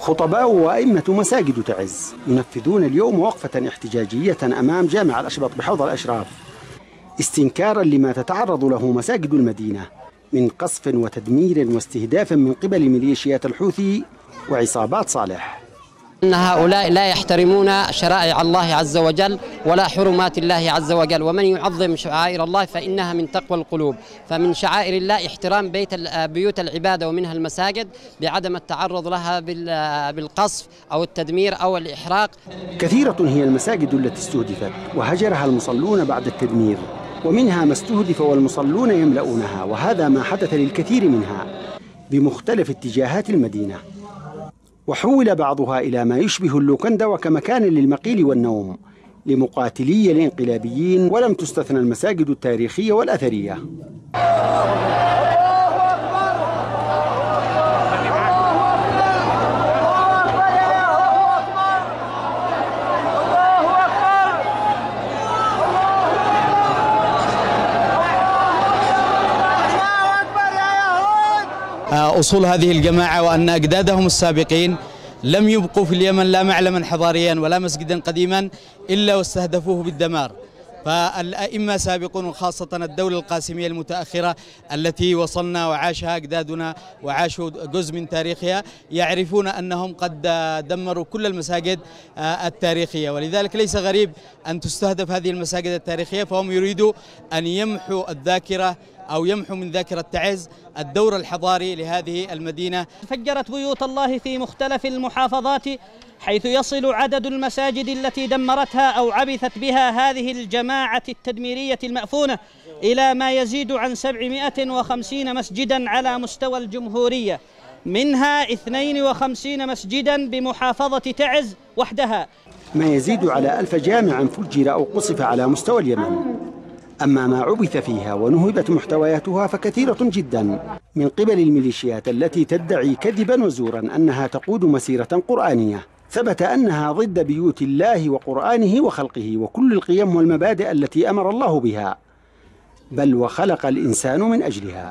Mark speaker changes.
Speaker 1: خطباء وأئمة مساجد تعز ينفذون اليوم وقفة احتجاجية أمام جامع الأشبط بحوض الأشراف استنكارا لما تتعرض له مساجد المدينة من قصف وتدمير واستهداف من قبل ميليشيات الحوثي وعصابات صالح.
Speaker 2: أن هؤلاء لا يحترمون شرائع الله عز وجل ولا حرمات الله عز وجل. ومن يعظم شعائر الله فإنها من تقوى القلوب. فمن شعائر الله احترام بيت بيوت العبادة ومنها المساجد بعدم التعرض لها بالقصف أو التدمير أو الإحراق.
Speaker 1: كثيرة هي المساجد التي استهدفت وهجرها المصلون بعد التدمير ومنها ما استهدف والمصلون يملؤونها وهذا ما حدث للكثير منها بمختلف اتجاهات المدينة. وحول بعضها إلى ما يشبه اللوكندة وكمكان للمقيل والنوم لمقاتلي الانقلابيين ولم تستثنى المساجد التاريخية والأثرية.
Speaker 3: أصول هذه الجماعة وأن أجدادهم السابقين لم يبقوا في اليمن لا معلما حضاريا ولا مسجدا قديما إلا واستهدفوه بالدمار. فالأئمة سابقون وخاصة الدولة القاسمية المتأخرة التي وصلنا وعاشها أجدادنا وعاشوا جزء من تاريخها يعرفون أنهم قد دمروا كل المساجد التاريخية. ولذلك ليس غريب أن تستهدف هذه المساجد التاريخية فهم يريدوا أن يمحوا الذاكرة أو يمحو من ذاكرة تعز الدور الحضاري لهذه المدينة.
Speaker 4: فجرت بيوت الله في مختلف المحافظات حيث يصل عدد المساجد التي دمرتها أو عبثت بها هذه الجماعة التدميرية المأفونة إلى ما يزيد عن 750 مسجدا على مستوى الجمهورية. منها 52 مسجدا بمحافظة تعز وحدها.
Speaker 1: ما يزيد على ألف جامع فجر أو قصف على مستوى اليمن. أما ما عبث فيها ونهبت محتوياتها فكثيرة جدا. من قبل الميليشيات التي تدعي كذبا وزورا أنها تقود مسيرة قرآنية. ثبت أنها ضد بيوت الله وقرآنه وخلقه وكل القيم والمبادئ التي أمر الله بها بل وخلق الإنسان من أجلها.